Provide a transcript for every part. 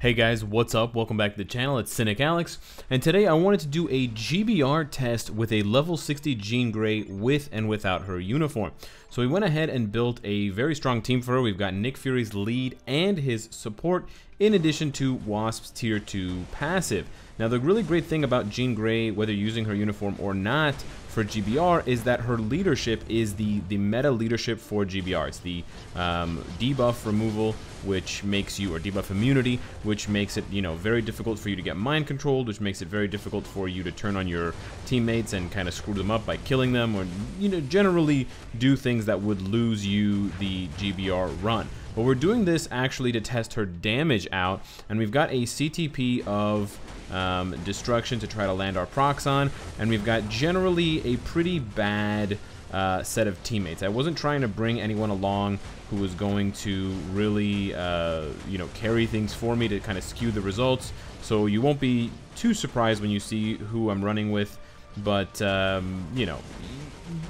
Hey guys, what's up? Welcome back to the channel. It's Cynicalex, and today I wanted to do a GBR test with a level 60 Jean Grey with and without her uniform. So we went ahead and built a very strong team for her. We've got Nick Fury's lead and his support, in addition to Wasp's tier 2 passive. Now the really great thing about Jean Grey, whether using her uniform or not, for GBR is that her leadership is the, the meta leadership for GBR. It's the um, debuff removal, which makes you, or debuff immunity, which makes it, you know, very difficult for you to get mind controlled, which makes it very difficult for you to turn on your teammates and kind of screw them up by killing them, or, you know, generally do things that would lose you the GBR run. But we're doing this actually to test her damage out, and we've got a CTP of um, Destruction to try to land our procs on, and we've got generally a pretty bad uh, set of teammates. I wasn't trying to bring anyone along who was going to really, uh, you know, carry things for me to kind of skew the results, so you won't be too surprised when you see who I'm running with, but, um, you know,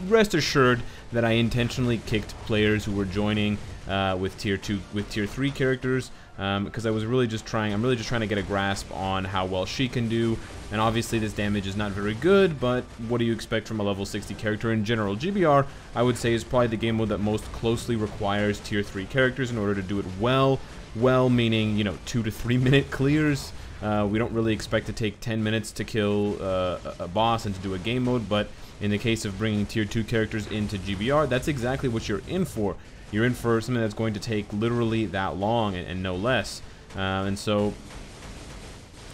rest assured that I intentionally kicked players who were joining uh, with tier two, with tier three characters, because um, I was really just trying. I'm really just trying to get a grasp on how well she can do. And obviously, this damage is not very good. But what do you expect from a level 60 character in general? GBR, I would say, is probably the game mode that most closely requires tier three characters in order to do it well. Well, meaning you know two to three minute clears. Uh, we don't really expect to take 10 minutes to kill uh, a boss and to do a game mode, but in the case of bringing tier 2 characters into GBR, that's exactly what you're in for you're in for something that's going to take literally that long and, and no less. Uh, and so,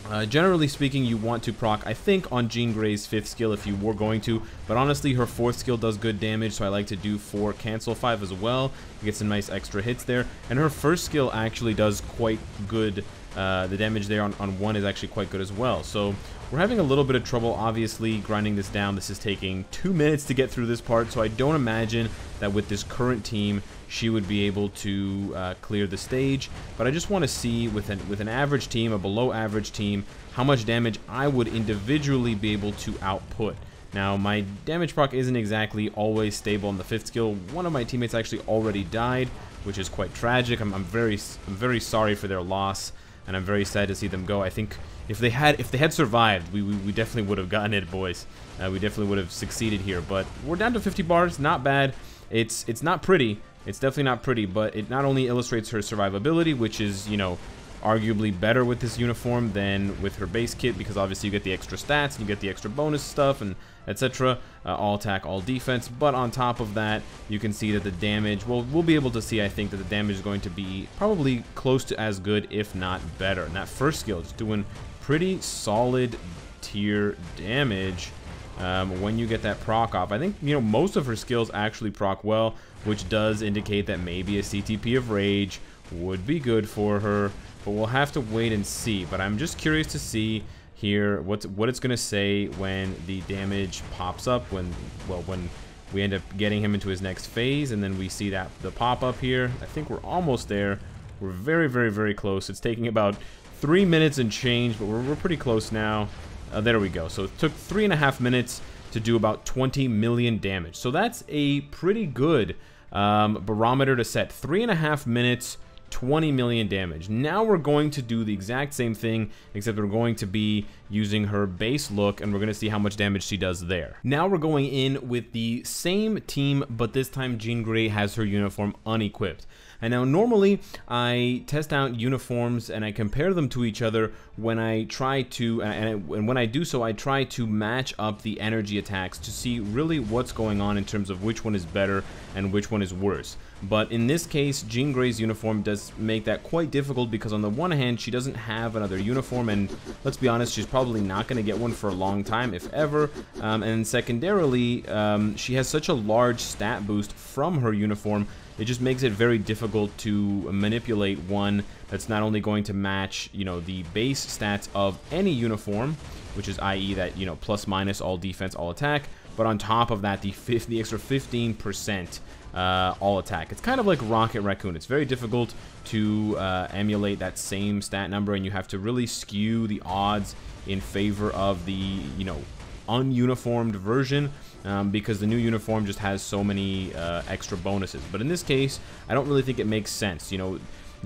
uh, generally speaking, you want to proc, I think, on Jean Grey's 5th skill if you were going to, but honestly, her 4th skill does good damage, so I like to do 4 cancel 5 as well. Get some nice extra hits there, and her first skill actually does quite good uh, the damage there on, on one is actually quite good as well. So we're having a little bit of trouble, obviously, grinding this down. This is taking two minutes to get through this part, so I don't imagine that with this current team, she would be able to uh, clear the stage. But I just want to see, with an, with an average team, a below average team, how much damage I would individually be able to output. Now, my damage proc isn't exactly always stable on the fifth skill. One of my teammates actually already died, which is quite tragic. I'm, I'm very, I'm very sorry for their loss and I'm very sad to see them go. I think if they had if they had survived, we, we, we definitely would have gotten it, boys. Uh, we definitely would have succeeded here. But we're down to 50 bars, not bad. It's it's not pretty. It's definitely not pretty, but it not only illustrates her survivability, which is, you know, arguably better with this uniform than with her base kit because obviously you get the extra stats and you get the extra bonus stuff and etc. Uh, all attack, all defense. But on top of that, you can see that the damage, well, we'll be able to see, I think, that the damage is going to be probably close to as good, if not better. And that first skill is doing pretty solid tier damage um, when you get that proc off. I think, you know, most of her skills actually proc well, which does indicate that maybe a CTP of Rage would be good for her but we'll have to wait and see. But I'm just curious to see here what's what it's gonna say when the damage pops up when well when we end up getting him into his next phase and then we see that the pop up here I think we're almost there we're very very very close it's taking about three minutes and change but we're, we're pretty close now uh, there we go. So it took three and a half minutes to do about 20 million damage. So that's a pretty good um, barometer to set. Three and a half minutes 20 million damage. Now we're going to do the exact same thing, except we're going to be using her base look, and we're going to see how much damage she does there. Now we're going in with the same team, but this time Jean Grey has her uniform unequipped. And now normally I test out uniforms and I compare them to each other when I try to, and, and, when I do so, I try to match up the energy attacks to see really what's going on in terms of which one is better and which one is worse. But in this case, Jean Grey's uniform does make that quite difficult because on the one hand, she doesn't have another uniform, and let's be honest, she's probably not going to get one for a long time, if ever. Um, and secondarily, um, she has such a large stat boost from her uniform it just makes it very difficult to manipulate one that's not only going to match, you know, the base stats of any uniform, which is i.e. that, you know, plus minus all defense, all attack, but on top of that, the, the extra 15% uh, all attack. It's kind of like Rocket Raccoon. It's very difficult to uh, emulate that same stat number, and you have to really skew the odds in favor of the, you know, ununiformed version um, because the new uniform just has so many uh, extra bonuses. But in this case, I don't really think it makes sense. You know,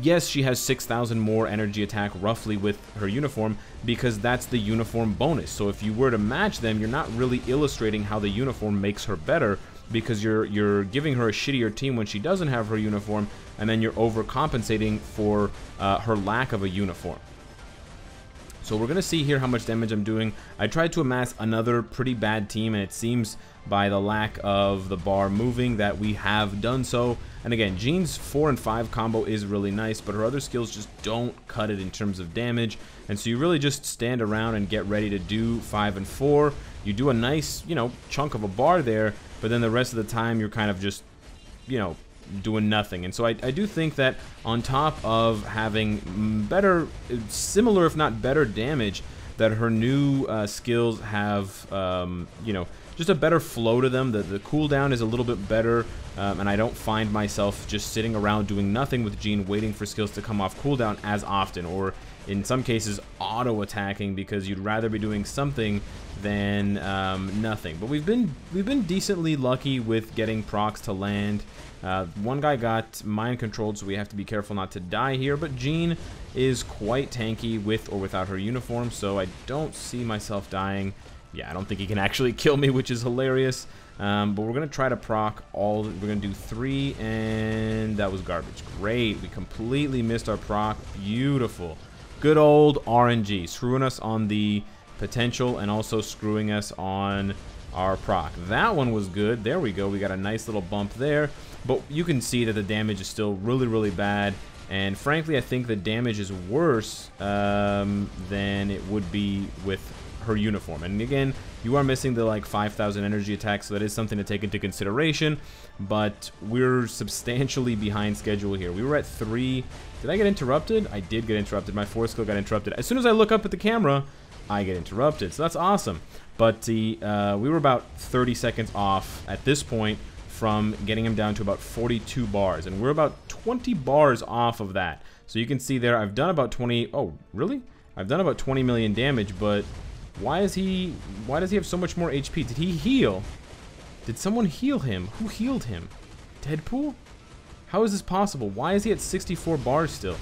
Yes, she has 6,000 more energy attack roughly with her uniform because that's the uniform bonus. So if you were to match them, you're not really illustrating how the uniform makes her better because you're you're giving her a shittier team when she doesn't have her uniform, and then you're overcompensating for uh, her lack of a uniform. So we're to see here how much damage I'm doing. I tried to amass another pretty bad team, and it seems by the lack of the bar moving that we have done so. And again, Jean's 4 and 5 combo is really nice, but her other skills just don't cut it in terms of damage. And so you really just stand around and get ready to do 5 and 4. You do a nice, you know, chunk of a bar there, but then the rest of the time you're kind of just, you know, doing nothing. And so I, I do think that on top of having better, similar if not better damage, that her new uh, skills have, um, you know, just a better flow to them. The, the cooldown is a little bit better, um, and I don't find myself just sitting around doing nothing with Jean waiting for skills to come off cooldown as often, or in some cases auto-attacking because you'd rather be doing something than um, nothing. But we've been we've been decently lucky with getting procs to land. Uh, one guy got mind controlled, so we have to be careful not to die here. But Jean is quite tanky with or without her uniform, so I don't see myself dying. Yeah, I don't think he can actually kill me, which is hilarious. Um, but we're going to try to proc all. We're going to do three, and that was garbage. Great. We completely missed our proc. Beautiful. Good old RNG. Screwing us on the potential and also screwing us on our proc. That one was good. There we go. We got a nice little bump there. But you can see that the damage is still really, really bad. And frankly, I think the damage is worse um, than it would be with her uniform. And again, you are missing the like 5,000 energy attack, so that is something to take into consideration. But we're substantially behind schedule here. We were at three. Did I get interrupted? I did get interrupted. My fourth skill got interrupted. As soon as I look up at the camera, I get interrupted. So that's awesome. But the, uh, we were about 30 seconds off at this point from getting him down to about 42 bars. And we're about 20 bars off of that. So you can see there, I've done about 20... Oh, really? I've done about 20 million damage, but why is he... Why does he have so much more HP? Did he heal? Did someone heal him? Who healed him? Deadpool? How is this possible? Why is he at 64 bars still?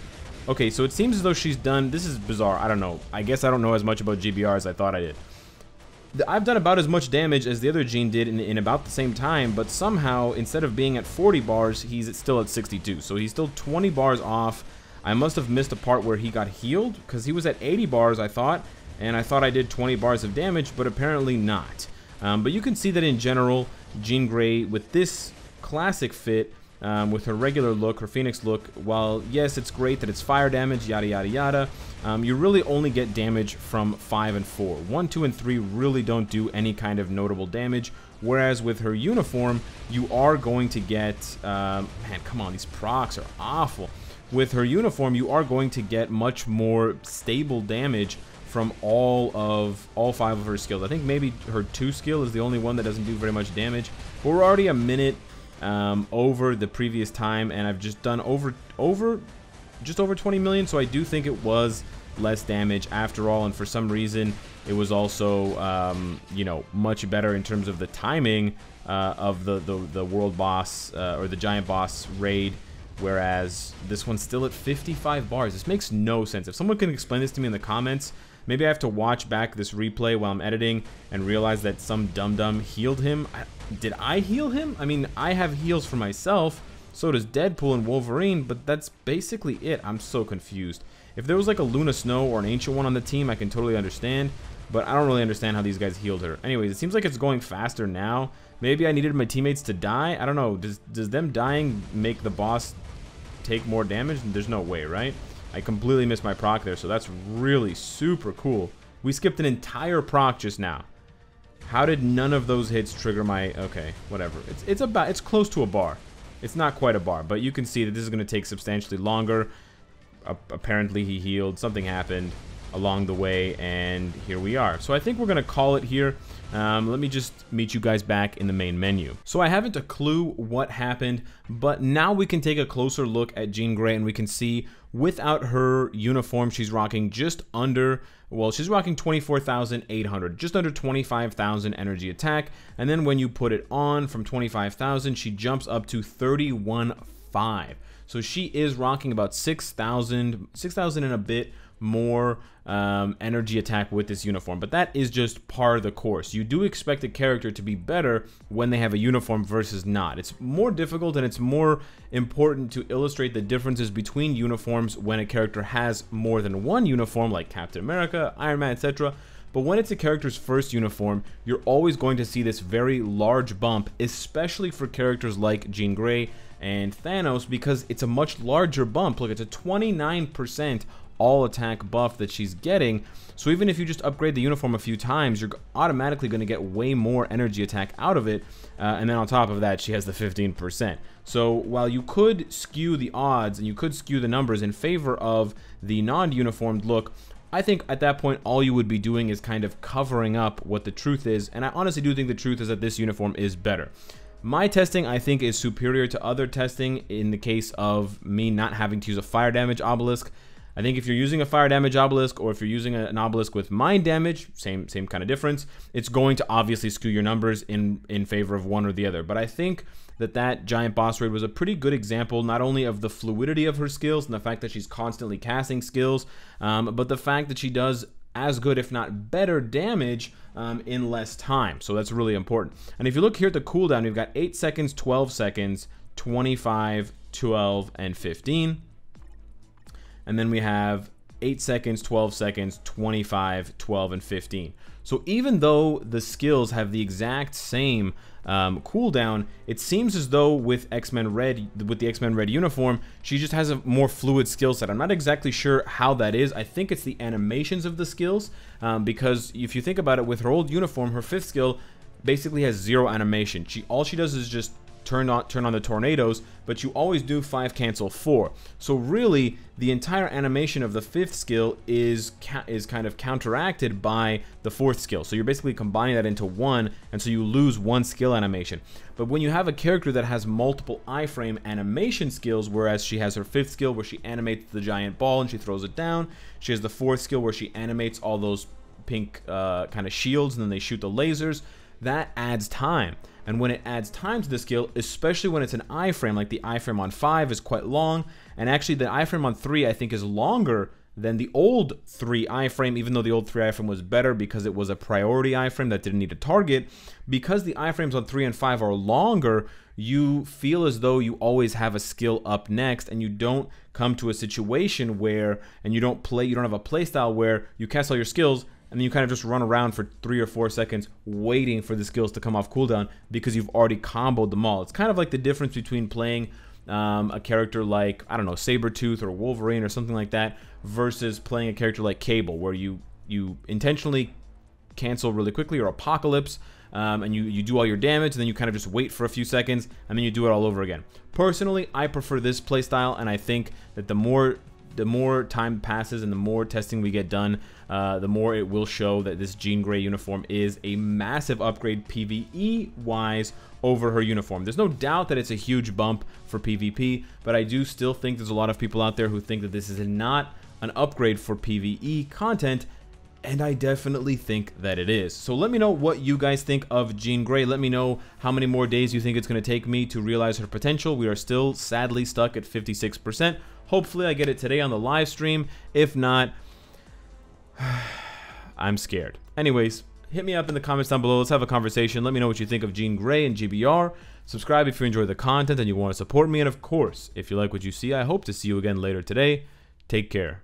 Okay, so it seems as though she's done... This is bizarre. I don't know. I guess I don't know as much about GBR as I thought I did. I've done about as much damage as the other Jean did in, in, about the same time, but somehow, instead of being at 40 bars, he's still at 62. So he's still 20 bars off. I must have missed a part where he got healed, because he was at 80 bars, I thought, and I thought I did 20 bars of damage, but apparently not. Um, but you can see that in general, Jean Grey, with this classic fit, um, with her regular look, her Phoenix look, while yes, it's great that it's fire damage, yada yada yada, um, you really only get damage from 5 and 4. 1, 2, and 3 really don't do any kind of notable damage, whereas with her uniform, you are going to get, um, man, come on, these procs are awful. With her uniform, you are going to get much more stable damage from all of all five of her skills. I think maybe her two skill is the only one that doesn't do very much damage. But we're already a minute um, over the previous time, and I've just done over over just over 20 million. So I do think it was less damage after all, and for some reason it was also um, you know much better in terms of the timing uh, of the, the the world boss uh, or the giant boss raid. Whereas this one's still at 55 bars. This makes no sense. If someone can explain this to me in the comments, Maybe I have to watch back this replay while I'm editing and realize that some dum-dum healed him. I, did I heal him? I mean, I have heals for myself. So does Deadpool and Wolverine, but that's basically it. I'm so confused. If there was like a Luna Snow or an Ancient One on the team, I can totally understand. But I don't really understand how these guys healed her. Anyways, it seems like it's going faster now. Maybe I needed my teammates to die? I don't know. Does, does them dying make the boss take more damage? There's no way, right? I completely missed my proc there, so that's really super cool. We skipped an entire proc just now. How did none of those hits trigger my... Okay, whatever. It's, it's about... It's close to a bar. It's not quite a bar, but you can see that this is going to take substantially longer. Uh, apparently he healed. Something happened along the way, and here we are. So I think we're going to call it here. Um, let me just meet you guys back in the main menu. So I haven't a clue what happened, but now we can take a closer look at Jean Grey and we can see without her uniform, she's rocking just under, well, she's rocking 24,800, just under 25,000 energy attack. And then when you put it on from 25,000, she jumps up to 31.5. So she is rocking about 6,000, 6,000 and a bit more um, energy attack with this uniform, but that is just par of the course. You do expect a character to be better when they have a uniform versus not. It's more difficult and it's more important to illustrate the differences between uniforms when a character has more than one uniform, like Captain America, Iron Man, etc. But when it's a character's first uniform, you're always going to see this very large bump, especially for characters like Jean Grey and Thanos, because it's a much larger bump. Look, it's a 29% all attack buff that she's getting. So even if you just upgrade the uniform a few times, you're automatically going to get way more energy attack out of it. Uh, and then on top of that, she has the 15%. So while you could skew the odds and you could skew the numbers in favor of the non-uniformed look, I think at that point all you would be doing is kind of covering up what the truth is, and I honestly do think the truth is that this uniform is better. My testing, I think, is superior to other testing in the case of me not having to use a fire damage obelisk. I think if you're using a fire damage obelisk or if you're using an obelisk with mind damage, same same kind of difference, it's going to obviously skew your numbers in in favor of one or the other. But I think that that giant boss raid was a pretty good example not only of the fluidity of her skills and the fact that she's constantly casting skills, um, but the fact that she does as good, if not better, damage um, in less time. So that's really important. And if you look here at the cooldown, you've got 8 seconds, 12 seconds, 25, 12, and 15. And then we have 8 seconds, 12 seconds, 25, 12, and 15. So even though the skills have the exact same um, cooldown, it seems as though with X-Men Red, with the X-Men Red uniform, she just has a more fluid skill set. I'm not exactly sure how that is. I think it's the animations of the skills, um, because if you think about it, with her old uniform, her fifth skill basically has zero animation. She all she does is just turn on turn on the tornadoes, but you always do 5 cancel 4. So really, the entire animation of the fifth skill is is kind of counteracted by the fourth skill. So you're basically combining that into one, and so you lose one skill animation. But when you have a character that has multiple iframe animation skills, whereas she has her fifth skill where she animates the giant ball and she throws it down, she has the fourth skill where she animates all those pink uh, kind of shields and then they shoot the lasers, that adds time. And when it adds time to the skill, especially when it's an iframe, like the iframe on 5 is quite long, and actually the iframe on 3 I think is longer than the old 3 iframe, even though the old 3 iframe was better because it was a priority iframe that didn't need a target. Because the iframes on 3 and 5 are longer, you feel as though you always have a skill up next and you don't come to a situation where, and you don't play, you don't have a playstyle where you cast all your skills and then you kind of just run around for three or four seconds waiting for the skills to come off cooldown because you've already comboed them all. It's kind of like the difference between playing um, a character like, I don't know, Sabretooth or Wolverine or something like that versus playing a character like Cable where you, you intentionally cancel really quickly or Apocalypse um, and you, you do all your damage and then you kind of just wait for a few seconds and then you do it all over again. Personally, I prefer this playstyle and I think that the more the more time passes and the more testing we get done, uh, the more it will show that this Jean Grey uniform is a massive upgrade PvE-wise over her uniform. There's no doubt that it's a huge bump for PvP, but I do still think there's a lot of people out there who think that this is not an upgrade for PvE content, and I definitely think that it is. So let me know what you guys think of Jean Grey. Let me know how many more days you think it's going to take me to realize her potential. We are still sadly stuck at 56%. Hopefully I get it today on the live stream. If not, I'm scared. Anyways, hit me up in the comments down below. Let's have a conversation. Let me know what you think of Jean Grey and GBR. Subscribe if you enjoy the content and you want to support me. And of course, if you like what you see, I hope to see you again later today. Take care.